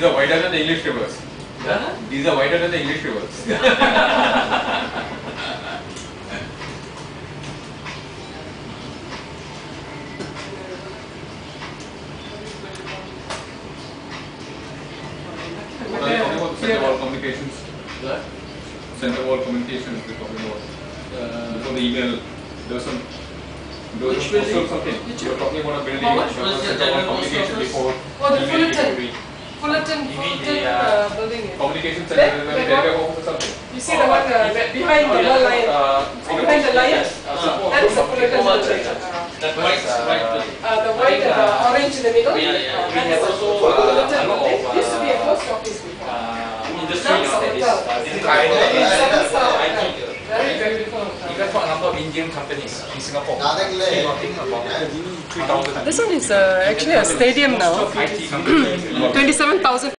These are wider than the English rivers. Huh? These are wider than the English rivers. What are talking about? Center wall communications. What? Center wall communications. They're talking about. Uh, Before the email, there was some. Which building? something. Which You were talking about a building. How much was the center wall general communication before. Oh, the email Fullerton. came to be. Fullerton, You mean Fullerton the, uh, uh, building. yeah. Communication center, that telegraph one- office or something. You see the one uh, that behind the blue line, Uh, behind the line? Yes. Uh, That's the Fullerton Over building. Uh, That white, uh, white uh, the white and the orange in the middle. Yeah, yeah. uh, We have also, uh, a lot of, building. Used to be a post office before. Uh, industry That's now that is, hotel. uh, this is Kind of. Seven star IT. hotel. Very beautiful. You got quite a number of Indian companies in Singapore. Nothing left. You're talking about 3,000 This one is uh, actually a stadium now. 27,000